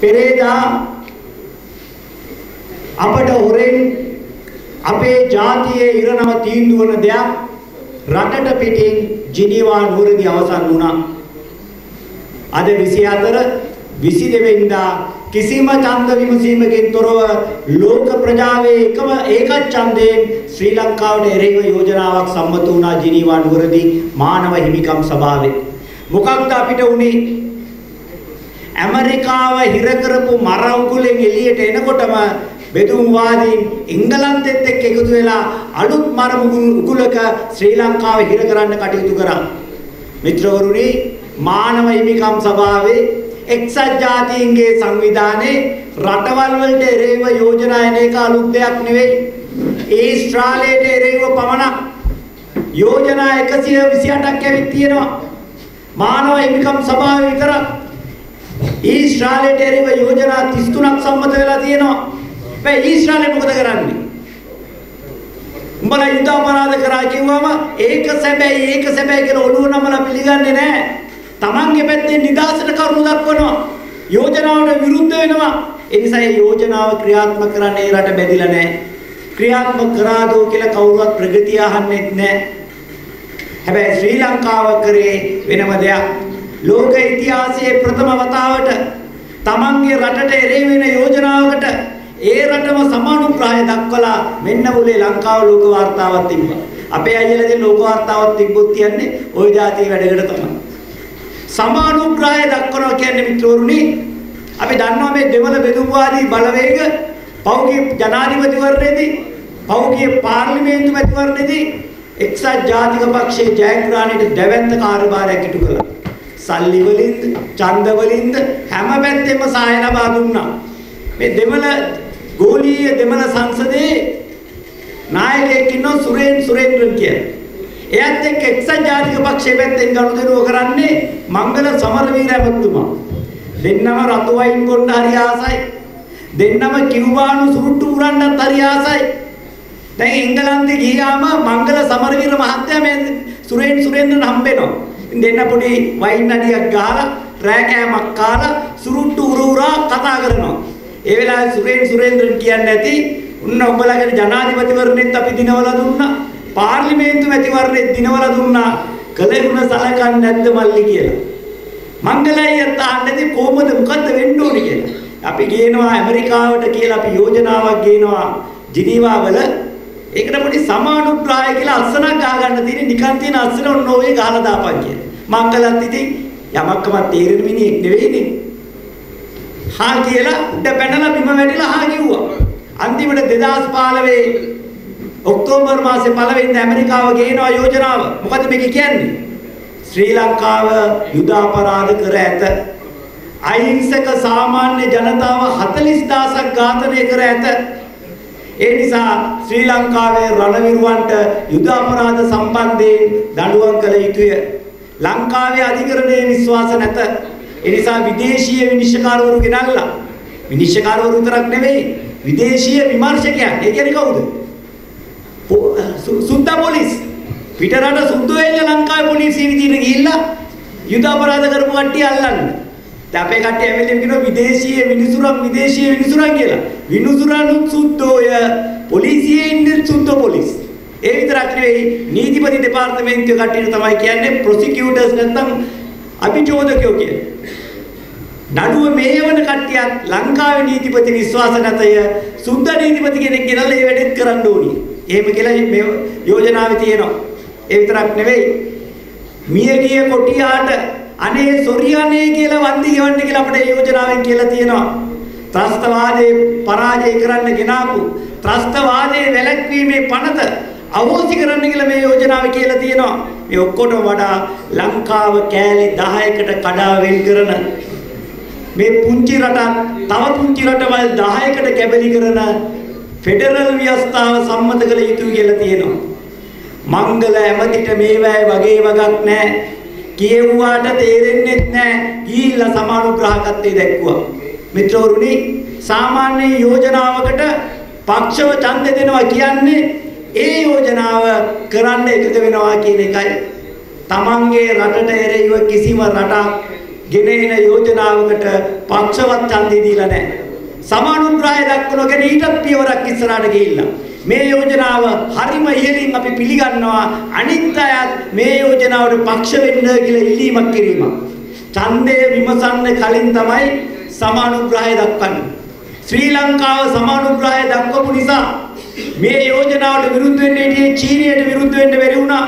පෙරේදා අපට හොරෙන් අපේ ජාතියේ ඉරණම තීන්දුව වන දෙයක් රටට පිටින් ජිනීවා නුවරදී අවසන් වුණා. අද 24 22 වෙනිදා කිසිම ඡන්ද විමසීමකින් තොරව ලෝක ප්‍රජාවේ එකම ඒකත් ඡන්දයෙන් ශ්‍රී ලංකාවට එරෙහිව යෝජනාවක් සම්මත වුණා ජිනීවා නුවරදී මානව හිමිකම් සභාවේ. මොකක්ද අපිට උනේ? ඇමරිකාව හිර කරපු මර උගුලෙන් එළියට එනකොටම බෙදුම් වාදීන් එංගලන්තෙත් එක්ක එකතු වෙලා අලුත් මර උගුලක ශ්‍රී ලංකාව හිර කරන්න කටයුතු කරා. මිත්‍රවරුනි මානව හිමිකම් සභාවේ එක්සත් ජාතීන්ගේ සංවිධානයේ රටවල් වලට එරෙහිව යෝජනා එන එක අලුත් දෙයක් නෙවෙයි. ඒ ස්ට්‍රාලේට එරෙහිව පමණක් යෝජනා 128ක් ඇවිත් තියෙනවා. මානව හිමිකම් සභාවේ විතරක් ඊශ්‍රායලයට එරෙහිව යෝජනා 33ක් සම්මත වෙලා තියෙනවා. හැබැයි ඊශ්‍රායලය මොකද කරන්නේ? උඹලා යුද අපරාධ කරා කිව්වම ඒක සැබෑයි ඒක සැබෑයි කියලා ඔළුව නමලා පිළිගන්නේ නැහැ. Tamange පැත්තෙන් නිදාසට කරුණු දක්වනවා. යෝජනාවට විරුද්ධ වෙනවා. ඒ නිසා මේ යෝජනාව ක්‍රියාත්මක කරන්න ඒ රට බැඳිලා නැහැ. ක්‍රියාත්මක කරාදෝ කියලා කවුරුවත් ප්‍රගතිය අහන්නේ නැහැ. හැබැයි ශ්‍රී ලංකාව කරේ වෙනම දෙයක්. ලෝක ඉතිහාසයේ ප්‍රථම වතාවට තමන්ගේ රටට එරෙහි වෙන යෝජනාවකට ඒ රටම සමානුග්‍රහය දක්වලා මෙන්න මුලේ ලංකාව ලෝක වාර්තාවක් තිබ්බා. අපේ අයියලා දෙන ලෝක වාර්තාවක් තිබ්බොත් කියන්නේ ওই જાතිය වැඩකට තමයි. සමානුග්‍රහය දක්වනවා කියන්නේ මිත්‍රවරුනි අපි දන්නවා මේ දෙමළ බෙදුම්වාදී බලවේග පෞගේ ජනාධිපතිවරණයේදී පෞගේ පාර්ලිමේන්තු මැතිවරණයේදී එක්සත් ජාතික පක්ෂයේ ජයග්‍රහණයට දැවැන්ත කාර්යභාරයක් ඉටු කළා. සල්ලි වලින්ද ඡන්ද වලින්ද හැම පැත්තෙම සහාය ලබා දුන්නා. මේ දෙමළ ගෝලීය දෙමළ සංසදයේ නායකයෙක් ඉන්නවා සුරේන් සුරේන්ද්‍රන් කියලා. එයත් එක්ක එක්සත් ජාතික පක්ෂයේ පැත්තෙන් ගනුදෙනුව කරන්නේ මංගල සමරවීර ඇමතුමා. දෙන්නම රතු වයින් බොන්න හරි ආසයි. දෙන්නම කිව්වානු සුරුට්ටු උරන්නත් හරි ආසයි. දැන් එංගලන්තේ ගියාම මංගල සමරවීර මහත්තයා මේ සුරේන් සුරේන්ද්‍රන් හම්බෙනවා. දෙන්න පොඩි වයින් අඩියක් ගහලා රෑ කෑමක් කාලා සුරුට්ටු උරුරා කතා කරනවා. ඒ වෙලාවේ සුරේන් සුරේන්ද්‍රන් කියන්නේ නැති උන්න උඹලගේ ජනාධිපතිවරණෙත් අපි දිනවලා දුන්නා. පාර්ලිමේන්තු මැතිවරණෙත් දිනවලා දුන්නා. කලෙරුණ සලකන්නේ නැද්ද මල්ලි කියලා. මංගලයියත් අහන්නේ කොහොමද මොකද්ද වෙන්න ඕනේ කියලා. අපි ගේනවා ඇමරිකාවට කියලා අපි යෝජනාවක් ගේනවා ජිනීවා වල ඒකට පොඩි සමානුග්‍රහය කියලා අස්සනක් ගහගන්න තියෙන නිකන් තියෙන අස්සන ඔන්න ඔය ගහලා දාපන් කියලා. මංගලත් ඉතින් යමක්කම තේරෙන මිනිහෙක් නෙවෙයිනේ. හා කියලා උඩ පැනලා බිම වැටිලා හා කිව්වා. අන්තිමට 2015 ඔක්තෝබර් මාසේ පළවෙනිදා ඇමරිකාව ගේනවා යෝජනාව. මොකද මේක කියන්නේ? ශ්‍රී ලංකාව යුද අපරාධ කර ඇත. අහිංසක සාමාන්‍ය ජනතාව 40000ක් ඝාතනය කර ඇත. ඒ නිසා ශ්‍රී ලංකාවේ රණවිරුවන්ට යුද අපරාධ සම්බන්ධයෙන් දඬුවම් කළ යුතුය. ලංකාවේ අධිකරණයේ විශ්වාස නැත. ඒ නිසා විදේශීය විනිශ්චයකාරවරු ගෙනල්ලා විනිශ්චයකාරවරු විතරක් නෙවෙයි විදේශීය විමර්ශකයන්. ඒ කියන්නේ කවුද? සුද්ද පොලිස්. පිටරට සුද්ද වෙන්න ලංකාවේ පොලිසිය විදිහට ගිහිල්ලා යුද අපරාධ කරපු කට්ටිය අල්ලන්න. දැන් අපේ කට්ටිය ඇවිල්ලා කියනවා විදේශීය විනිසුරන් විදේශීය විනිසුරන් කියලා. විනිසුරනුත් සුද්දෝය පොලිසියේ ඉන්නේ සුද්ද පොලිස්. ඒ විතරක් නෙවෙයි නීතිපති දෙපාර්තමේන්තුවේ කට්ටියට තමයි කියන්නේ ප්‍රොසිකියුටර්ස් නැත්නම් අභිචෝදකයෝ කියන්නේ. නඩුව මේවන කට්ටියත් ලංකාවේ නීතිපති විශ්වාස නැතය සුද්ද නීතිපති කෙනෙක් ගෙනල්ලා ඒ වැඩෙත් කරන්න ඕනි. එහෙම කියලා මේ යෝජනාවේ තියෙනවා. ඒ විතරක් නෙවෙයි මියගිය කොටියාට අනේ සොරියනේ කියලා වන්දි ගෙවන්න කියලා අපේ යෝජනාවෙන් කියලා තියෙනවා. ත්‍රස්තවාදයේ පරාජය කරන්න ගෙනාපු ත්‍රස්තවාදයේ වැළැක්වීමේ පනත අවෝසි කරන්න කියලා මේ යෝජනාවේ කියලා තියෙනවා. මේ ඔක්කොටම වඩා ලංකාව කෑලි 10කට කඩා වෙන් කරන මේ පුංචි රටක් තව පුංචි රටවල් 10කට කැබලි කරන ෆෙඩරල් ව්‍යවස්ථාව සම්මත කළ යුතුයි කියලා තියෙනවා. මංගල ඇමතිට මේවැය වගේ වගක් නැහැ. කියෙව්වාට තේරෙන්නේ නැහැ. ගිහිල්ලා සමානුග්‍රහකත්වයේ දැක්කුවා. මිත්‍රවරුනි සාමාන්‍ය යෝජනාවකට පක්ෂව ඡන්දෙ දෙනවා කියන්නේ ඒ යෝජනාව කරන්න එකතු වෙනවා කියන එකයි. තමන්ගේ රටට එරෙහිව කිසිම රටක් ගෙනෙන යෝජනාවකට පක්ෂවත් ඡන්දය දීලා නැහැ. සමානුග්‍රහය දක්වනවා කියන්නේ ඊටත් පියවරක් ඉස්සරහට ගිහිල්ලා. මේ යෝජනාව හරිම ඉහළින් අපි පිළිගන්නවා අනිත් අයත් මේ යෝජනාවට පක්ෂ වෙන්න කියලා ඉල්ලීමක් කිරීමක්. ඡන්දය විමසන්න කලින් තමයි සමානුග්‍රහය දක්වන්නේ. ශ්‍රී ලංකාව සමානුග්‍රහය දක්වපු නිසා මේ යෝජනාවට විරුද්ධ වෙන්න හිටියේ චීනයට විරුද්ධ වෙන්න බැරි වුණා.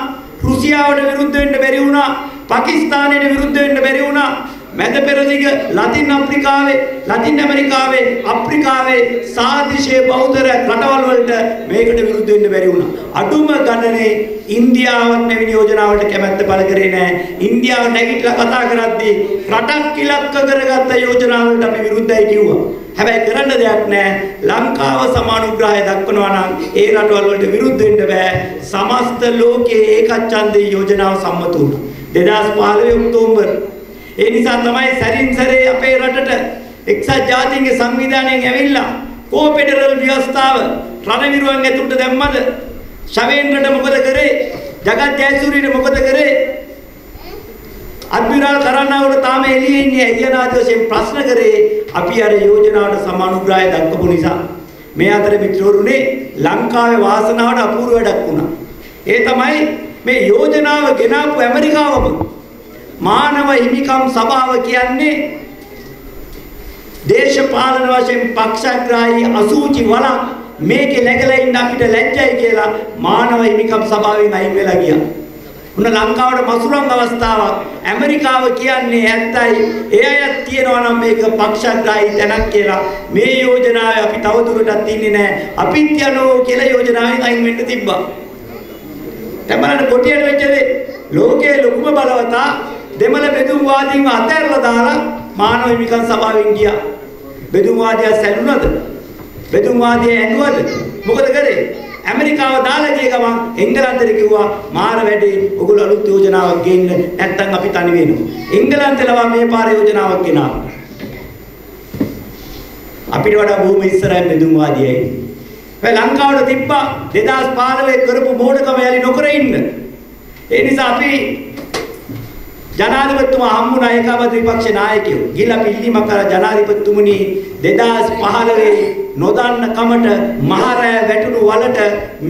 රුසියාවට විරුද්ධ වෙන්න බැරි වුණා. පාකිස්තානයට විරුද්ධ වෙන්න බැරි වුණා. මැද පෙරදිග ලතින් අප්‍රිකාවේ ලතින් ඇමරිකාවේ අප්‍රිකාවේ සාදිශේ බෞද්ධ රටවල් වලට මේකට විරුද්ධ වෙන්න බැරි වුණා. අඩුම ගණනේ ඉන්දියාවත් මෙවැනි යෝජනාවලට කැමැත්ත පළ කරේ නැහැ. ඉන්දියාව නැගිටලා කතා කරද්දී රටක් ඉලක්ක කරගත්ත යෝජනාවලට අපි විරුද්ධයි කිව්වා. හැබැයි කරන්න දෙයක් නැහැ. ලංකාව සමානුග්‍රහය දක්වනවා නම් ඒ රටවල් වලට විරුද්ධ වෙන්න බෑ. සමස්ත ලෝකයේ ඒකච්ඡන්දේ යෝජනාව සම්මත වුණා. 2015 ඔක්තෝබර් ඒ නිසා තමයි සැරින් සැරේ අපේ රටට එක්සත් ජාතීන්ගේ සංවිධානයෙන් ඇවිල්ලා කෝපෙඩරල් ව්‍යවස්ථාව රණවිරුවන් ඇතුළට දැම්මද? ශවේන්ද්‍රට මොකද කරේ? ජගත් ජයසූරියට මොකද කරේ? අද්මිරාල් කරන්නාවට තාම එළියේ ඉන්නේ අයියනාදී වශයෙන් ප්‍රශ්න කරේ අපි අර යෝජනාවට සමානුග්‍රහය දක්වපු නිසා මේ අතර මිත්‍රවරුනේ ලංකාවේ වාසනාවට අපූර්ව වැඩක් වුණා. ඒ තමයි මේ යෝජනාව ගෙනාපු ඇමරිකාවම මානව හිමිකම් සභාව කියන්නේ දේශපාලන වශයෙන් පක්ෂග්‍රාහී අසූචි වලක් මේකේ läගලා ඉන්න අපිට ලැජ්ජයි කියලා මානව හිමිකම් සභාවෙන් අයින් වෙලා ගියා. උන ලංකාවට මසුරන් අවස්ථාවක් ඇමරිකාව කියන්නේ ඇත්තයි. ඒ අයත් කියනවා නම් මේක පක්ෂග්‍රාහී තැනක් කියලා. මේ යෝජනාවේ අපි තවදුරටත් ඉන්නේ නැහැ. අපිත් යනෝ කියලා යෝජනාවෙන් අයින් වෙන්න තිබ්බා. දැන් බලන්න කොටියට වෙච්ච දේ. ලෝකයේ ලොකුම බලවතා දෙමළ බෙදුම් වාදීන්ව අතහැරලා දාලා මානව හිමිකම් සභාවෙන් ගියා බෙදුම් වාදියා සැලුනද බෙදුම් වාදියා ඇඬුවද මොකද කරේ ඇමරිකාව දාලා ගිය ගමන් එංගලන්තෙට කිව්වා මාර වැඩේ ඔගොල්ලෝ අලුත් යෝජනාවක් ගේන්න නැත්නම් අපි තනි වෙනවා. එංගලන්තෙලවා මේ පාර යෝජනාවක් ගෙනාවා. අපිට වඩා බොහොම ඉස්සරහින් බෙදුම් වාදියයි. ඒ ලංකාවට තිබ්බා 2015 කරපු මෝඩකම යලි නොකර ඉන්න. ඒ නිසා අපි ජනාධිපතිතුමා හම්බුණා ඒකාබද්ධ විපක්ෂ නායකයෝ. ගිහිල්ලා පිළිලිමක් කරලා ජනාධිපතිතුමනි 2015 නොදන්න කමට මහරෑ වැටුණු වලට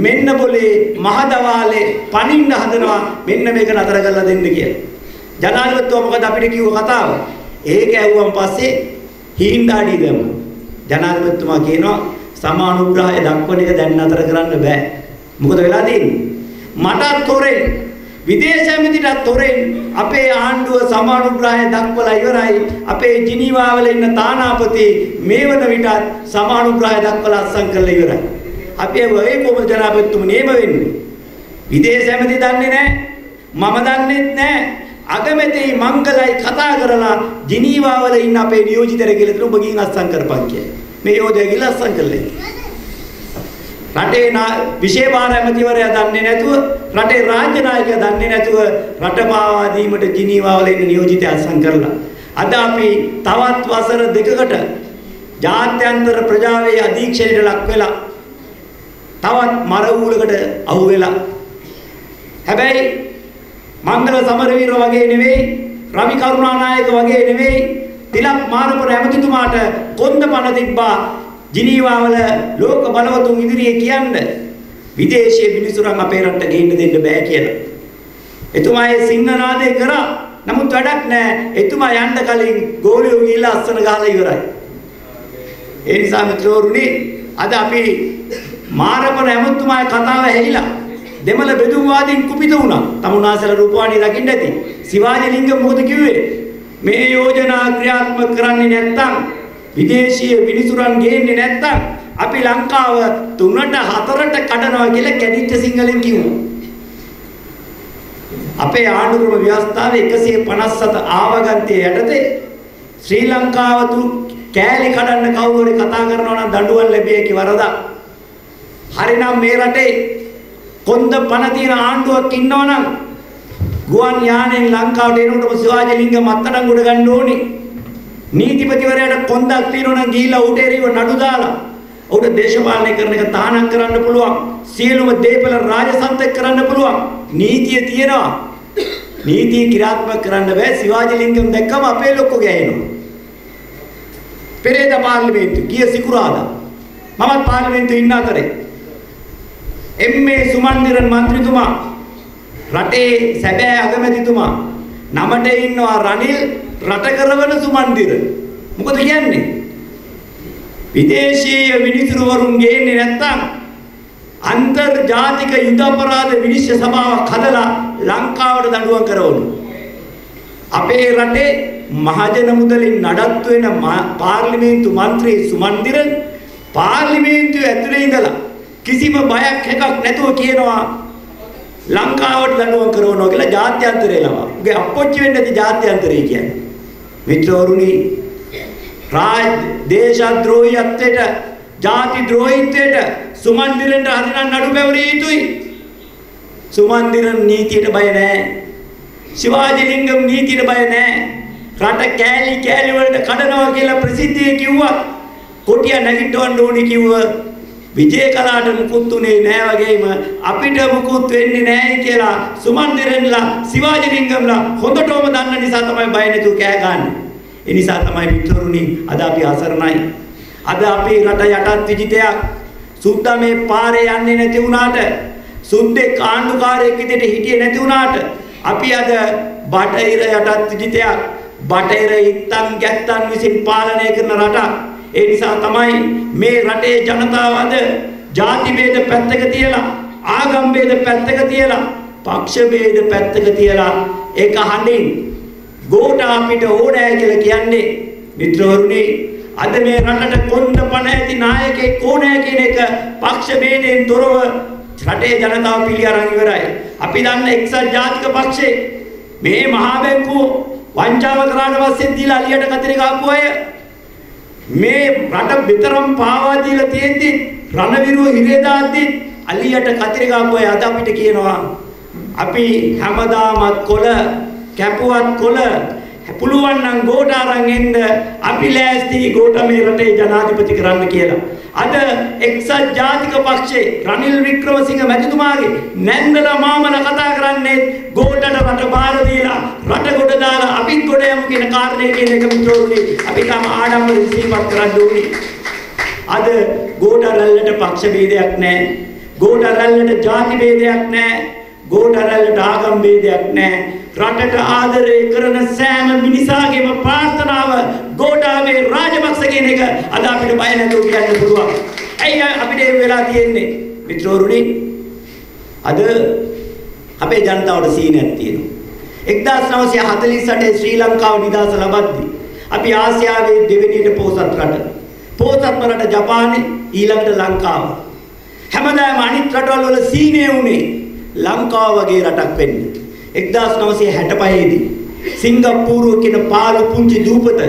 මෙන්න બોලේ මහදවාලේ පනින්න හදනවා මෙන්න මේක නතර කරලා දෙන්න කියලා. ජනාධිපතිතුමා මොකද අපිට කිව්ව කතාව? ඒක ඇහුවන් පස්සේ හීන්දාඩි දැම්මා. ජනාධිපතිතුමා කියනවා සමානුග්‍රහය දක්වන එක දැන් නතර කරන්න බෑ. මොකද වෙලා තියෙන්නේ? මටත් තොරෙන් විදේශ ඇමතිටත් තොරෙන් අපේ ආණ්ඩුව සමානුග්‍රහය දක්වලා ඉවරයි. අපේ ජිනීවා වල ඉන්න තානාපති මේ වන විටත් සමානුග්‍රහය දක්වලා අත්සන් කරලා ඉවරයි. අපි ඒ කොහොමද ජනාධිපතිතුමනි එහෙම වෙන්නේ? විදේශ ඇමති දන්නේ නැහැ. මම දන්නේත් නැහැ. අගමැති මංගලයි කතා කරලා ජිනීවා වල ඉන්න අපේ නියෝජිතර කියලා තුන ඔබ ගිහින් අත්සන් කරපන් කියලා. මේ යෝධය ගිහින් අත්සන් කළේ. රටේ විශේෂ භාර ඇමතිවරයා දන්නේ නැතුව රටේ රාජ්‍ය නායකයා දන්නේ නැතුව රට පාවා දීමට ජිනීවා වල ඉන්න නියෝජිතය අත්සන් කරලා. අද අපි තවත් වසර දෙකකට ජාත්‍යන්තර ප්‍රජාවේ අධීක්ෂණයට ලක් වෙලා තවත් මරවූලකට අහු වෙලා. හැබැයි මංගල සමරවීර වගේ නෙවෙයි රවි කරුණානායක වගේ නෙවෙයි තිලක් මානපුර ඇමතිතුමාට කොන්ද පණ තිබ්බා. ජිනීවා වල ලෝක බලවතුන් ඉදිරියේ කියන්න විදේශීය මිනිසුරන් අපේ රටට ගේන්න දෙන්න බෑ කියලා. එතුමා ඒ සිංහනාදේ කරා. නමුත් වැඩක් නෑ. එතුමා යන්න කලින් ගෝලියෝ ගිහිල්ලා අස්සන ගහලා ඉවරයි. ඒ නිසා මිත්‍රවරුනි අද අපි මාරපන ඇමතුමාගේ කතාව ඇහිලා දෙමළ බෙදුම් වාදීන් කුපිත වුණා. තමුනාසල රූපවාහිනිය දකින්න ඇති. සිවාජි ලිංග මොකද කිව්වේ? මේ යෝජනා ක්‍රියාත්මක කරන්නේ නැත්නම් විදේශීය මිනිසුරන් ගේන්නේ නැත්තම් අපි ලංකාව තුනට හතරට කඩනවා කියලා කැඩිච්ච සිංහලෙන් කිව්වා. අපේ ආණ්ඩු ක්‍රම ව්‍යවස්ථාවේ 157 ආවගන්තයේ යටතේ ශ්‍රී ලංකාව තුරු කෑලි කඩන්න කවුරු හරි කතා කරනවා නම් දඬුවම් ලැබිය කි වරදක්. හරිනම් මේ රටේ කොන්ද පණ තියෙන ආණ්ඩුවක් ඉන්නවනම් ගුවන් යානෙන් ලංකාවට එනකොටම සිවාජලිංග මත්තඩංගුඩ ගන්න ඕනේ. නීතිපතිවරයාට කොන්දක් තියෙනවා නම් ගිහිල්ලා ඌට එරෙහිව නඩු දාලා ඌට දේශපාලනය කරන එක තහනම් කරන්න පුළුවන්. සියලුම දේපල රාජසන්තක කරන්න පුළුවන්. නීතිය තියෙනවා. නීති ක්‍රියාත්මක කරන්න බෑ සිවාජි ලිංගම් දැක්කම අපේ ලොක්කෝ ගෑනවා. පෙරේද පාර්ලිමේන්තු ගිය සිකුරාදා මමත් පාර්ලිමේන්තුවේ ඉන්න අතරේ එම්.ඒ. සුමන්දිරන් මන්ත්‍රීතුමා රටේ සැබෑ අගමැතිතුමා නමට ඉන්නවා රනිල් රට කරවන සුමන්දිර මොකද කියන්නේ විදේශීය විනිසුරුවරුන් ගේන්නේ නැත්තම් අන්තර්ජාතික යුද අපරාධ විනිශ්චය සභාවක් හදලා ලංකාවට දඬුවම් කරවනු. අපේ රටේ මහජන මුදලින් නඩත්තු වෙන පාර්ලිමේන්තු මන්ත්‍රී සුමන්දිරන් පාර්ලිමේන්තුව ඇතුලේ ඉඳලා කිසිම බයක් එකක් නැතුව කියනවා ලංකාවට දඬුවම් කරනවා කියලා ජාත්‍යන්තරේ ලවා. උගේ අපොච්චි වෙන්නේ නැති ජාත්‍යන්තරේ කියන්නේ. මිත්‍රවරුනි රාජ් දේශද්‍රෝහීත්වයට ಜಾති ද්‍රෝහීත්වයට සුමන්දිරන්ට හරිනම් නඩු පැවරිය යුතුයි. සුමන්දිරන් නීතියට බය නැහැ. ශිවාජි ලිංගම් නීතියට බය නැහැ. රට කෑලි කෑලි වලට කඩනවා කියලා ප්‍රසිද්ධියේ කිව්වා. කොටිය නැගිටවන්න ඕනි කිව්ව විජේ කලාට මුකුත් උනේ නෑ වගේම අපිට මුකුත් වෙන්නේ නෑ කියලා සුමන්දිරන්ලා ශිවාජි ලිංගම්ලා හොඳටම දන්න නිසා තමයි බය නැතුව කෑ ගන්නේ. ඒ නිසා තමයි මිතුරුනි අද අපි අසරණයි. අද අපේ රට යටත් විජිතයක් සුද්දා මේ පාරේ යන්නේ නැති වුණාට සුද්දෙක් ආණ්ඩුකාරයෙක් විදිහට හිටියේ නැති වුණාට අපි අද බටහිර යටත් විජිතයක් බටහිර ඉත්තන් ගැත්තන් විසින් පාලනය කරන රටක් ඒ නිසා තමයි මේ රටේ ජනතාව අද ಜಾති ભેද පැත්තක තියලා ආගම් ભેද පැත්තක තියලා පක්ෂ ભેද පැත්තක තියලා ඒක හඳින් ගෝඨා අපිට ඕනෑ කියලා කියන්නේ මිත්‍රවරුනි අද මේ රටට කොන්න පණ ඇති නායකයෙක් ඕනෑ කියන එක පක්ෂ ભેදයෙන් තොරව රටේ ජනතාව පිළි අරන් ඉවරයි. අපි දන්න එක්සත් ජාතික පක්ෂයේ මේ මහා බැංකුව වංචාව කරාට පස්සේ දීලා අලියට කතරේ ගහපු අය මේ රට විතරම් පාවා දීලා තියෙද්දි රණවිරුව හිරේ දාද්දි අලියට කතරේ ගාපු අය අද අපිට කියනවා අපි හැමදාමත් කොළ කැපුවත් කොළ පුළුවන් නම් ගෝඨ අරන් එන්න අපි ලෑස්ති ගෝඨ මේ රටේ ජනාධිපති කරන්න කියලා. අද එක්සත් ජාතික පක්ෂයේ රනිල් වික්‍රමසිංහ මැතිතුමාගේ නැන්දලා මාමල කතා කරන්නේ ගෝඨට රට බාර දීලා රට ගොඩ දාලා අපිත් ගොඩ යමු කියන කාරණේ කියන එක මිත්‍රෝනි අපි තම ආඩම්බර සීමක් කරන්න ඕනේ. අද ගෝඨ රැල්ලට පක්ෂ ભેදයක් නැහැ. ගෝඨ රැල්ලට ಜಾති ભેදයක් නැහැ. ගෝඨ රැල්ලට ආගම් ભેදයක් නැහැ. රටට ආදරය කරන සෑම මිනිසාගේම ප්‍රාර්ථනාව ගෝඨාභය රාජපක්ෂ කියන එක අද අපිට බය නැතුව කියන්න පුළුවන්. ඇයි අපිට මේ වෙලා තියෙන්නේ? මිත්‍රවරුනි අද අපේ ජනතාවට සීනයක් තියෙනවා. 1948 ශ්‍රී ලංකාව නිදහස ලබද්දී අපි ආසියාවේ දෙවෙනියට පොහොසත් රට. පොහොසත්ම රට ජපානයේ ඊළඟට ලංකාව. හැමදාම අනිත් රටවල් වල සීනේ උනේ ලංකාව වගේ රටක් වෙන්නේ. 1965 දී සිංගප්පූරුව කියන පාළු පුංචි දූපත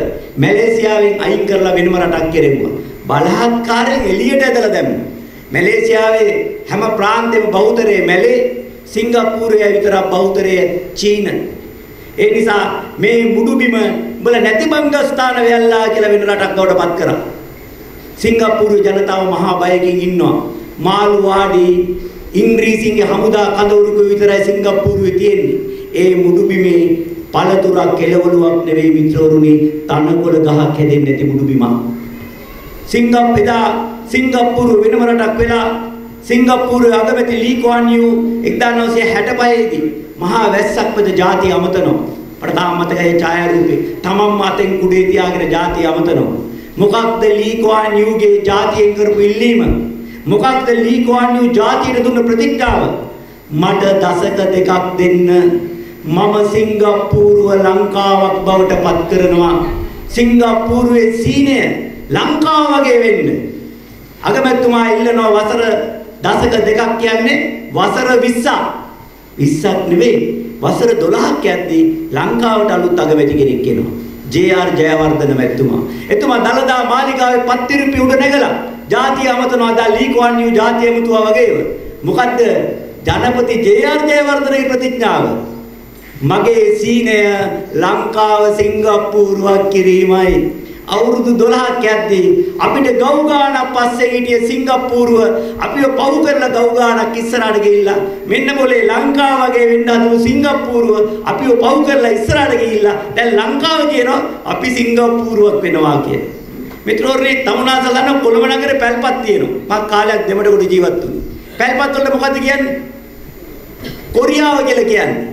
මැලේසියාවෙන් අයින් කරලා වෙනම රටක් කෙරෙව්වා. බලහත්කාරයෙන් එළියට ඇදලා දැම්මා. මැලේසියාවේ හැම ප්‍රාන්තෙම බෞද්ධරේ මැලේ සිංගප්පූරුවේ විතරක් බෞද්ධරේ චීන. ඒ නිසා මේ මුඩුබිම උඹලා නැති බංගස්ථාන වෙල්ලා කියලා වෙන රටක් බවට පත් කරා. සිංගප්පූරුවේ ජනතාව මහා බයකින් ඉන්නවා. මාළු වාඩි ඉංග්‍රීසින්ගේ හමුදා කඳවුරුක විතරයි සිංගප්පූරුවේ තියෙන්නේ. ඒ මුඩුබිමේ පළතුරක් කෙලවලුවක් නෙවෙයි මිත්‍රවරුනි තනකොළ ගහක් හැදෙන්නේ නැති මුඩුබිමක්. සිංගප්පෙදා සිංගප්පූරු වෙනම රටක් වෙලා සිංගප්පූරුවේ අගමැති ලී කුවන් යූ 1965 දී මහා වැස්සක් පද ජාතිය අමතනවා. අපට තාම මතකයි ඡායාරූපේ. තමන් මතෙන් කුඩේ තියාගෙන ජාතිය අමතනවා. මොකක්ද ලී කුවන් යූගේ ජාතියෙන් කරපු ඉල්ලීම? මොකක්ද ලී කුවන් යූ ජාතියට දුන්න ප්‍රතිඥාව? මට දශක දෙකක් දෙන්න මම සිංගප්පූරුව ලංකාවක් බවට පත් කරනවා. සිංගප්පූරුවේ සීනය ලංකාව වගේ වෙන්න. අගමැතිතුමා ඉල්ලනවා වසර දශක දෙකක් කියන්නේ වසර 20ක්. 20ක් නෙවෙයි වසර 12ක් යද්දී ලංකාවට අලුත් අගමැති කෙනෙක් එනවා. ජේ.ආර්. ජයවර්ධන මැතිතුමා. එතුමා දලදා මාලිගාවේ පත්තිරිපි උඩ නැගලා ජාතිය අමතනවා දා ලී කුවන් යූ ජාතිය මුතුවා වගේම. මොකද්ද ජනපති ජේ.ආර්. ජයවර්ධනගේ ප්‍රතිඥාව? මගේ සීනය ලංකාව සිංගප්පූරුවක් කිරීමයි. අවුරුදු 12ක් යද්දී අපිට ගව් ගානක් පස්සේ හිටිය සිංගප්පූරුව අපිව පවු කරලා ගව් ගානක් ඉස්සරහට ගිහිල්ලා මෙන්න બોලේ ලංකාව වගේ වෙන්න හදපු සිංගප්පූරුව අපිව පවු කරලා ඉස්සරහට ගිහිල්ලා දැන් ලංකාව කියනවා අපි සිංගප්පූරුවක් වෙනවා කියන. මිත්‍රෝරේ තමුනාසල දන්න කොළඹ නගරේ පැල්පත් තියෙනවා. මම කාලයක් දෙමඩ කොට ජීවත් වුණා. පැල්පත් වලට මොකද්ද කියන්නේ? කොරියාව කියලා කියන්නේ.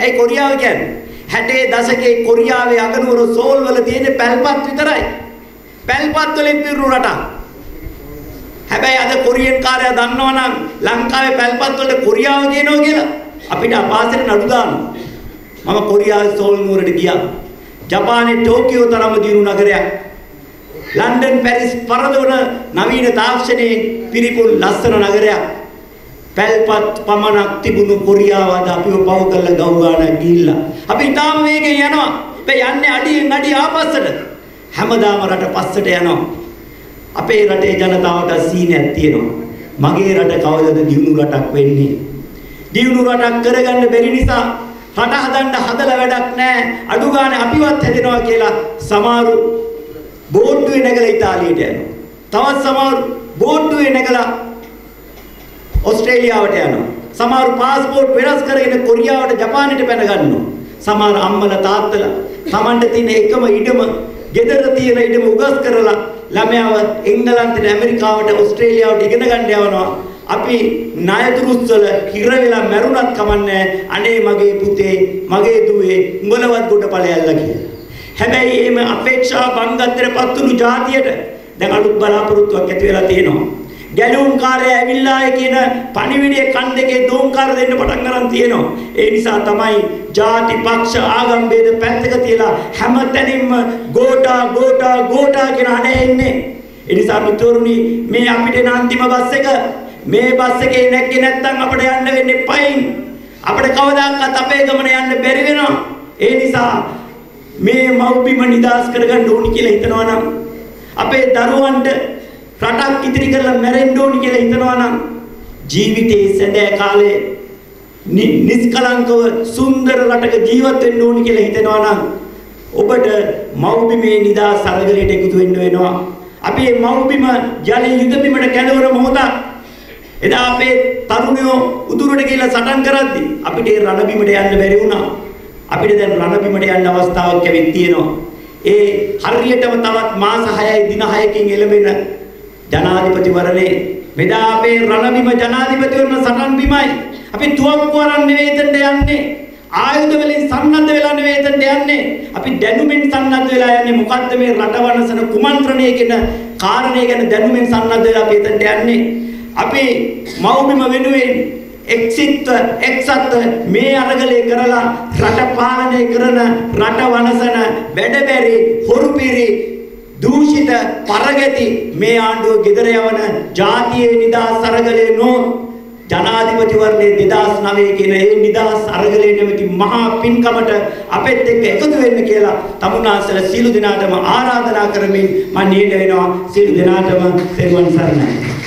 ඇයි කොරියාව කියන්නේ? 60 දශකයේ කොරියාවේ අගනුවර සෝල් වල තියෙන පැල්පත් විතරයි. පැල්පත් වලින් පිරුණු රටක්. හැබැයි අද කොරියන් කාර්යය දන්නවනම් ලංකාවේ පැල්පත් වලට කොරියාව කියනවා කියලා අපිට අපාසෙට නඩු දානවා. මම කොරියාවේ සෝල් නුවරට ගියා. ජපානයේ ටෝකියෝ තරම දියුණු නගරයක්. ලන්ඩන් පැරිස් පරදවන නවීන තාක්ෂණයේ පිරිපුන් ලස්සන නගරයක්. පැල්පත් පමණක් තිබුණු කොරියාව අද අපිව පව කරලා ගව් ගානක් ගිහිල්ලා. අපි ඊටාම වේගෙන් යනවා. අපි යන්නේ අඩියෙන් අඩිය ආපස්සට. හැමදාම රට පස්සට යනවා. අපේ රටේ ජනතාවට සීනයක් තියෙනවා. මගේ රට කවදද දියුණු රටක් වෙන්නේ? දියුණු රටක් කරගන්න බැරි නිසා රට හදන්න හදලා වැඩක් නැහැ. අඩු ගානේ අපිවත් හැදෙනවා කියලා සමහරු බෝඩ්ඩුවේ නැගලා ඉතාලියට යනවා. තවත් සමහරු බෝඩ්ඩුවේ නැගලා ඕස්ට්‍රේලියාවට යනවා. සමහර පාස්පෝර්ට් වෙනස් කරගෙන කොරියාවට ජපානයට පැන ගන්නවා. සමහර අම්මලා තාත්තලා Tamanට තියෙන එකම ඉඩම ගෙදර තියෙන ඉඩම උගස් කරලා ළමයාව එංගලන්තයට ඇමරිකාවට ඕස්ට්‍රේලියාවට ඉගෙන ගන්න යවනවා. අපි ණයතුරුස්වල හිර වෙලා මැරුණත් කමන්නේ අනේ මගේ පුතේ මගේ දුවේ උඹලවත් ගොඩ ඵලයල්ලා කියලා. හැබැයි එහෙම අපේක්ෂා බංගත්තරපත්තුණු જાතියට දැන් අලුත් බලාපොරොත්තුවක් ඇති වෙලා තියෙනවා. ගැලුම්කාරය ඇවිල්ලා කියන පණිවිඩය කන් දෙකේ දෝංකාර දෙන්න පටන් ගන්න තියෙනවා. ඒ නිසා තමයි ಜಾති පක්ෂ ආගම් ભેද පැත්තක තියලා හැමතැනින්ම ගෝටා ගෝටා ගෝටා කියන අනේ ඉන්නේ. ඒ නිසා මිතුරුනි මේ අපිට එන අන්තිම බස් එක මේ බස් එකේ නැග්ගේ නැත්නම් අපිට යන්න වෙන්නේ පයින්. අපිට කවදාකවත් අපේ ගමන යන්න බැරි වෙනවා. ඒ නිසා මේ මව්බිම නිදාස් කරගන්න ඕනි කියලා හිතනවා නම් අපේ දරුවන්ට රටක් ඉදිරි කරලා මැරෙන්න ඕනි කියලා හිතනවා නම් ජීවිතයේ සැදෑ කාලේ නිස්කලංකව සුන්දර රටක ජීවත් වෙන්න ඕනි කියලා හිතනවා නම් ඔබට මව්බිමේ නිදාස් අරගලයට එකතු වෙන්න වෙනවා. අපි මේ මව්බිම ජලයේ යුද බිමට කැලවර මොහොතක් එදා අපේ තරුණයෝ උතුරට ගිහිල්ලා සටන් කරද්දි අපිට ඒ රණ බිමට යන්න බැරි වුණා. අපිට දැන් රණ බිමට යන්න අවස්ථාවක් ලැබෙත් තියෙනවා. ඒ හරියටම තවත් මාස 6යි දින 6කින් එළඹෙන ජනාධිපතිවරණේ මෙදා අපේ රණබිම ජනාධිපතිවරණ සටන් බිමයි. අපි තුවක්කු අරන් නෙවෙයි එතනට යන්නේ. ආයුධ වලින් සන්නද්ධ වෙලා නෙවෙයි එතනට යන්නේ. අපි දැනුමින් සන්නද්ධ වෙලා යන්නේ. මොකද්ද මේ රටවනසන කුමන්ත්‍රණය කියන කාරණේ ගැන දැනුමින් සන්නද්ධ වෙලා අපි එතනට යන්නේ. අපි මව්බිම වෙනුවෙන් එක්සිත්ව එක්සත්ව මේ අරගලේ කරලා රට පාලනය කරන රට වනසන වැඩබැරි හොරුපිරි දූෂිත පරගති මේ ආණ්ඩුව ගෙදර යවන ජාතියේ නිදහස් අරගලේ නෝ ජනාධිපතිවරණයේ 2009 කියන ඒ නිදහස් අරගලේ නැමැති මහා පින්කමට අපෙත් එක්ක එකතු වෙන්න කියලා තමුන්නාසල සීළු දිනාටම ආරාධනා කරමින් මම නියැල වෙනවා. සීළු දිනාටම සෙරුවන් සරණයි.